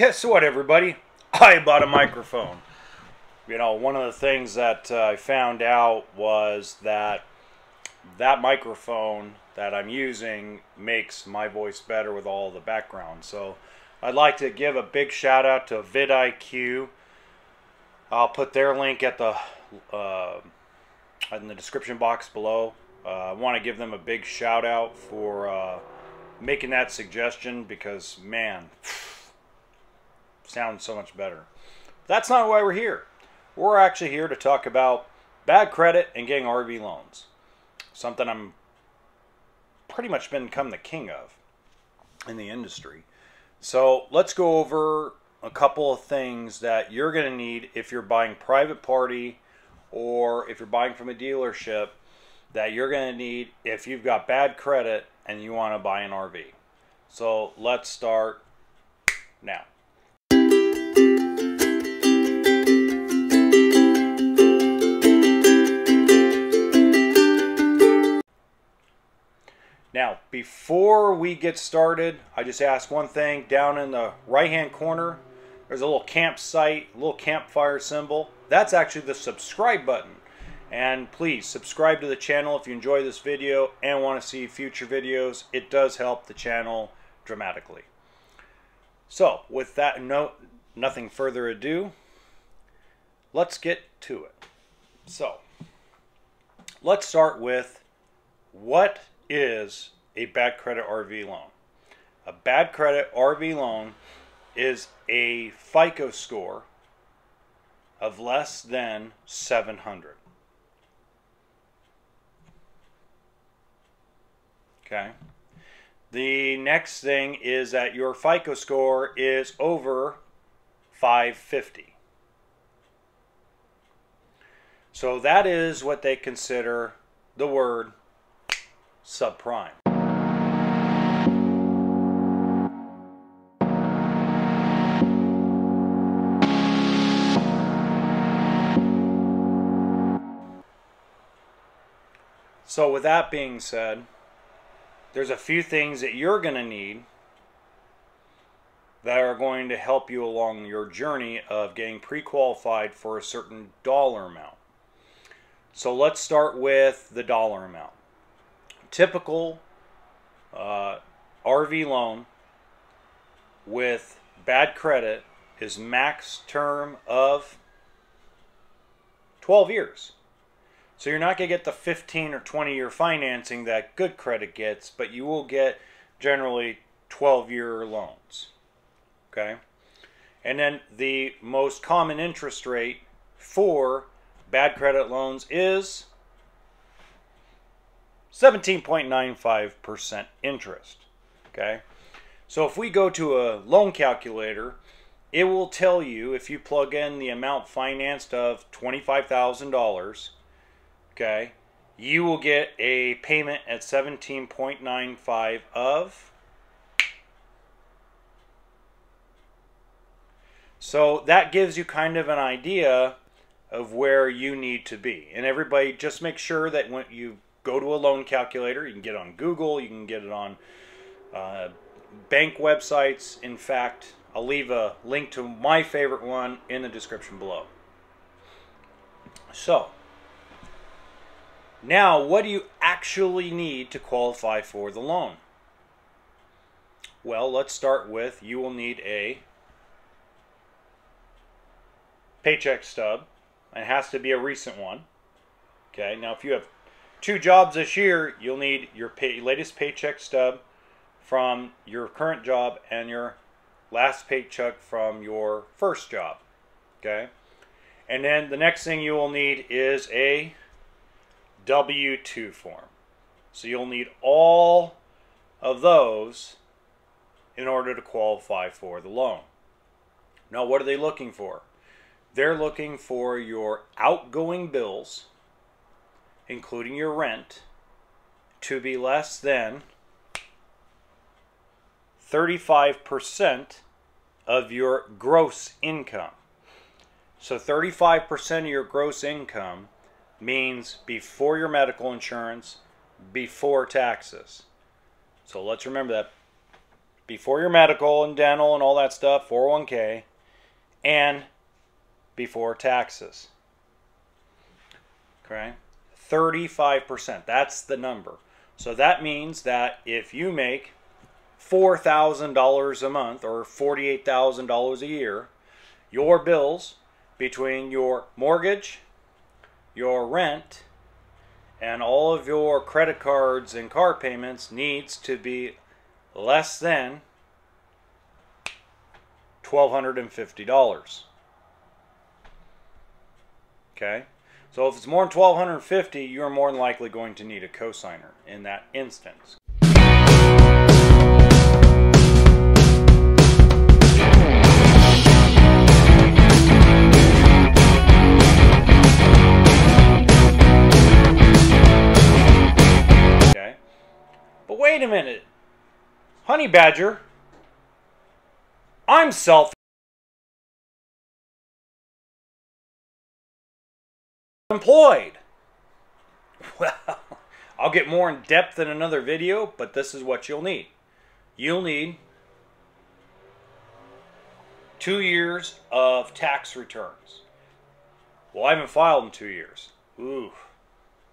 guess what, everybody? I bought a microphone. You know, one of the things that uh, I found out was that that microphone that I'm using makes my voice better with all the background. So I'd like to give a big shout out to vidIQ. I'll put their link at the uh, in the description box below. Uh, I want to give them a big shout out for uh, making that suggestion because man, sounds so much better. That's not why we're here. We're actually here to talk about bad credit and getting RV loans. Something I'm pretty much become the king of in the industry. So let's go over a couple of things that you're going to need if you're buying private party or if you're buying from a dealership that you're going to need if you've got bad credit and you want to buy an RV. So let's start now. Now, before we get started, I just ask one thing. Down in the right-hand corner, there's a little campsite, a little campfire symbol. That's actually the subscribe button. And please subscribe to the channel if you enjoy this video and want to see future videos. It does help the channel dramatically. So, with that note, nothing further ado, let's get to it. So, let's start with what is a bad credit RV loan? A bad credit RV loan is a FICO score of less than 700. Okay. The next thing is that your FICO score is over 550. So that is what they consider the word subprime. So with that being said, there's a few things that you're going to need that are going to help you along your journey of getting pre-qualified for a certain dollar amount. So let's start with the dollar amount. Typical uh, RV loan with bad credit is max term of 12 years. So you're not going to get the 15 or 20 year financing that good credit gets, but you will get generally 12 year loans. Okay? And then the most common interest rate for bad credit loans is 17.95% interest. Okay? So if we go to a loan calculator, it will tell you if you plug in the amount financed of $25,000 okay, you will get a payment at 17.95 of So that gives you kind of an idea of where you need to be. And everybody just make sure that when you go to a loan calculator, you can get it on Google, you can get it on uh, bank websites. In fact, I'll leave a link to my favorite one in the description below. So, now, what do you actually need to qualify for the loan? Well, let's start with you will need a paycheck stub. It has to be a recent one. Okay, now if you have two jobs this year, you'll need your pay, latest paycheck stub from your current job and your last paycheck from your first job. Okay, and then the next thing you will need is a W-2 form. So you'll need all of those in order to qualify for the loan. Now, what are they looking for? They're looking for your outgoing bills, including your rent, to be less than 35% of your gross income. So 35% of your gross income means before your medical insurance, before taxes. So let's remember that before your medical and dental and all that stuff, 401k, and before taxes. Okay? 35%. That's the number. So that means that if you make $4,000 a month or $48,000 a year, your bills between your mortgage, your rent, and all of your credit cards and car payments needs to be less than $1,250. Okay? So if it's more than 1250 you're more than likely going to need a cosigner in that instance. Okay? But wait a minute. Honey Badger, I'm self employed. Well, I'll get more in depth in another video, but this is what you'll need. You'll need two years of tax returns. Well, I haven't filed in two years. Ooh.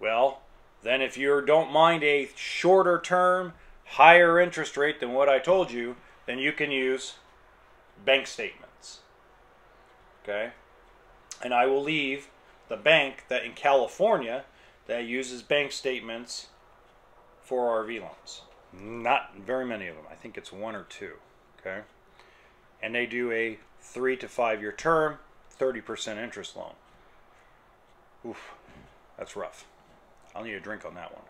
Well, then if you don't mind a shorter term, higher interest rate than what I told you, then you can use bank statements. Okay? And I will leave the bank that in California that uses bank statements for RV loans. Not very many of them. I think it's one or two. Okay? And they do a three to five year term, 30% interest loan. Oof, that's rough. I'll need a drink on that one.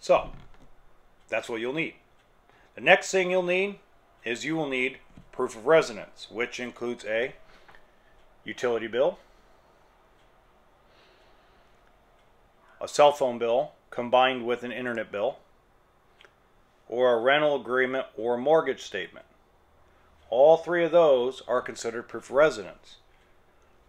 So, that's what you'll need. The next thing you'll need is you will need proof of residence, which includes a utility bill, a cell phone bill combined with an internet bill, or a rental agreement or mortgage statement. All three of those are considered proof of residence.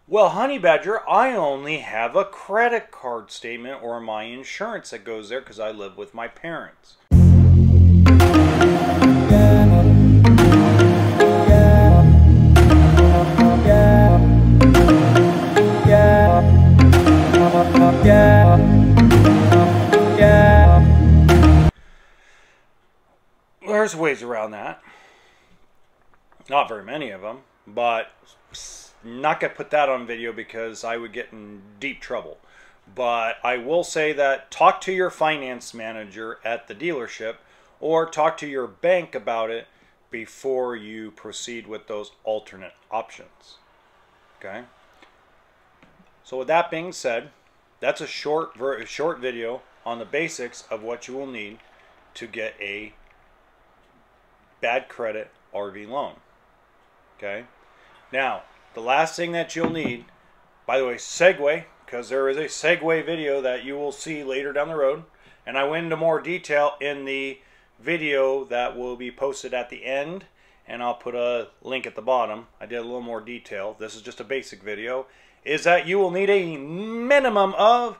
Well, Honey Badger, I only have a credit card statement or my insurance that goes there because I live with my parents. There's ways around that. Not very many of them, but not to put that on video because I would get in deep trouble. But I will say that talk to your finance manager at the dealership or talk to your bank about it before you proceed with those alternate options. Okay? So with that being said, that's a short short video on the basics of what you will need to get a bad credit RV loan. Okay? Now, the last thing that you'll need, by the way, segue, because there is a segue video that you will see later down the road, and I went into more detail in the video that will be posted at the end, and I'll put a link at the bottom. I did a little more detail. This is just a basic video. Is that you will need a minimum of,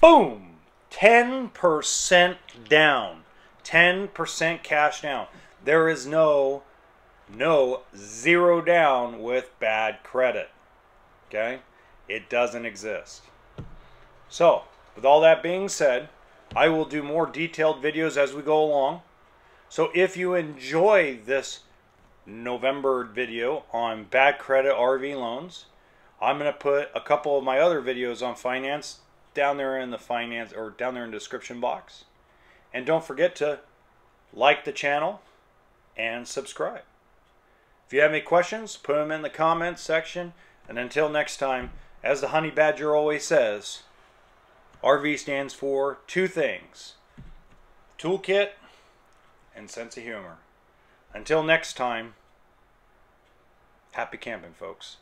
boom, 10% down. 10% cash down. There is no no zero down with bad credit. Okay? It doesn't exist. So, with all that being said, I will do more detailed videos as we go along. So if you enjoy this November video on bad credit RV loans, I'm going to put a couple of my other videos on finance down there in the finance or down there in the description box. And don't forget to like the channel and subscribe. If you have any questions, put them in the comments section. And until next time, as the Honey Badger always says, RV stands for two things toolkit and sense of humor. Until next time, happy camping, folks.